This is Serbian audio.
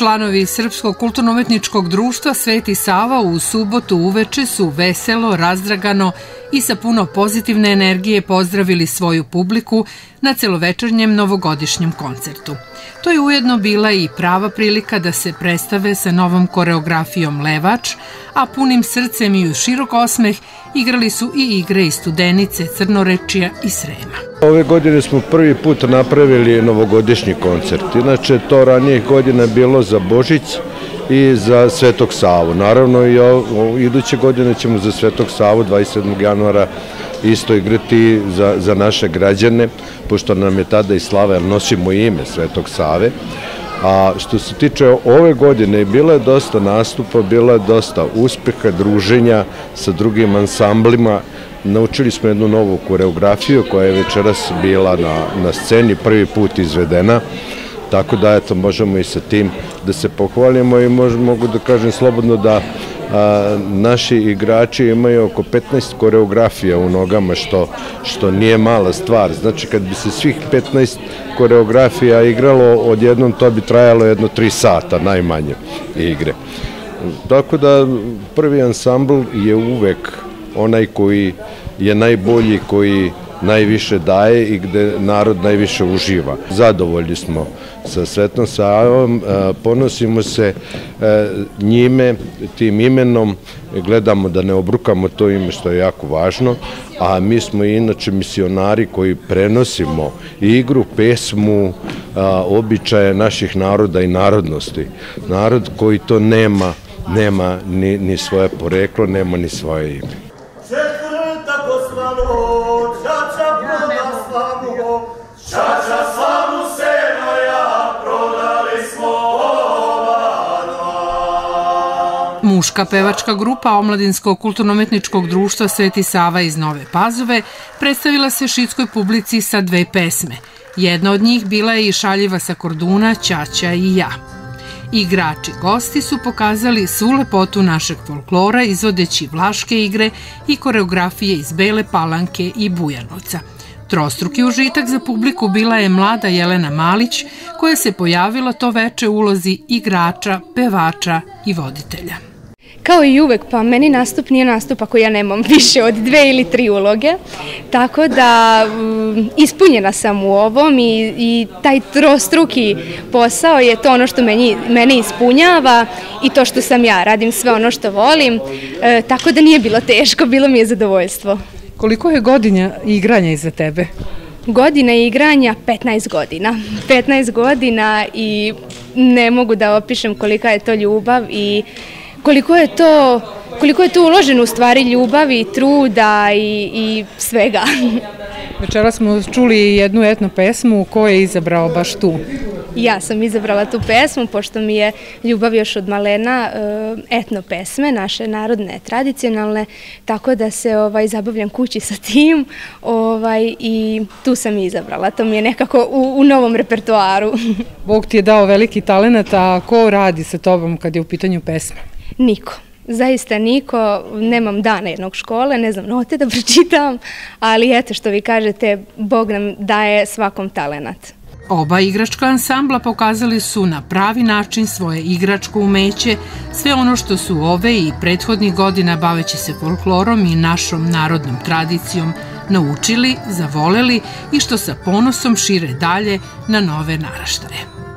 Članovi Srpskog kulturno-umetničkog društva Sveti Sava u subotu uveče su veselo, razdragano i sa puno pozitivne energije pozdravili svoju publiku na celovečernjem novogodišnjem koncertu. To je ujedno bila i prava prilika da se predstave sa novom koreografijom Levač, a punim srcem i u širok osmeh igrali su i igre iz Studenice, Crnorečija i Srema. Ove godine smo prvi put napravili novogodišnji koncert. Inače, to ranijih godina bilo za Božić i za Svetog Savu. Naravno, i o, o, iduće godine ćemo za Svetog Savu 27. januara isto igrati za, za naše građane, pošto nam je tada i slava, jer nosimo ime Svetog Save. A što se tiče ove godine, bilo je dosta nastupa, bilo je dosta uspeha, druženja sa drugim ansamblima. Naučili smo jednu novu koreografiju koja je večeras bila na, na sceni, prvi put izvedena. Tako da, eto, možemo i sa tim da se pohvalimo i možemo, mogu da kažem slobodno da a, naši igrači imaju oko 15 koreografija u nogama, što, što nije mala stvar. Znači, kad bi se svih 15 koreografija igralo odjednom, to bi trajalo jedno 3 sata najmanje igre. Tako da prvi ansambl je uvek onaj koji je najbolji, koji najviše daje i gde narod najviše uživa. Zadovoljni smo sa Svetom Savom, e, ponosimo se e, njime, tim imenom, gledamo da ne obrukamo to ime što je jako važno, a mi smo inače misionari koji prenosimo igru, pesmu, običaje naših naroda i narodnosti. Narod koji to nema, nema ni svoje poreklo, nema ni svoje ime. Četvrta poslano, Muška pevačka grupa Omladinskog kulturno-umetničkog društva Sveti Sava iz Nove Pazove predstavila se šitskoj publici sa dve pesme. Jedna od njih bila je i šaljiva sa Korduna, Ćaća i ja. Igrači gosti su pokazali svu lepotu našeg folklora izvodeći vlaške igre i koreografije iz Bele Palanke i Bujanovca. Trostruki užitak za publiku bila je mlada Jelena Malić koja se pojavila to veče u ulozi igrača, pevača i voditelja. Kao i uvek, pa meni nastup nije nastup ako ja nemam više od dve ili tri uloge, tako da um, ispunjena sam u ovom i, i taj trostruki posao je to ono što meni, mene ispunjava i to što sam ja, radim sve ono što volim, e, tako da nije bilo teško, bilo mi je zadovoljstvo. Koliko je godina igranja iza tebe? Godina igranja 15 godina. 15 godina i ne mogu da opišem kolika je to ljubav i koliko je to koliko je tu uloženo u stvari ljubavi, truda i, i svega. Večera smo čuli jednu etno pesmu, ko je izabrao baš tu? Ja sam izabrala tu pesmu, pošto mi je ljubav još od malena eh, etno pesme, naše narodne, tradicionalne, tako da se ovaj, zabavljam kući sa tim ovaj, i tu sam izabrala. To mi je nekako u, u novom repertoaru. Bog ti je dao veliki talent, a ko radi sa tobom kad je u pitanju pesma? Niko. Zaista niko, nemam dana jednog škole, ne znam note da pročitam, ali eto što vi kažete, Bog nam daje svakom talenat. Oba igračka ansambla pokazali su na pravi način svoje igračko umeće, sve ono što su ove i prethodnih godina baveći se folklorom i našom narodnom tradicijom naučili, zavoleli i što sa ponosom šire dalje na nove naraštaje.